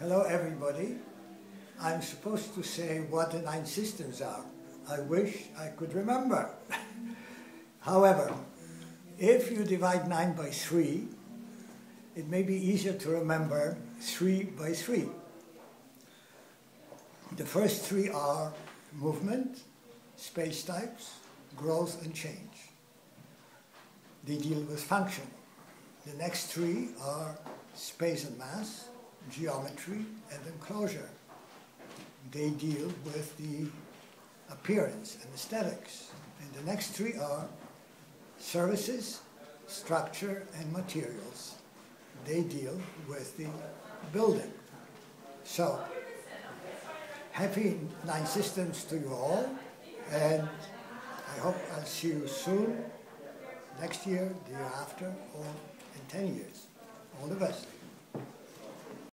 Hello, everybody. I'm supposed to say what the nine systems are. I wish I could remember. However, if you divide 9 by 3, it may be easier to remember 3 by 3. The first three are movement, space types, growth and change. They deal with function. The next three are space and mass, geometry, and enclosure. They deal with the appearance and aesthetics. And the next three are services, structure, and materials. They deal with the building. So, happy Nine Systems to you all, and I hope I'll see you soon, next year, the year after, or in 10 years. All the best.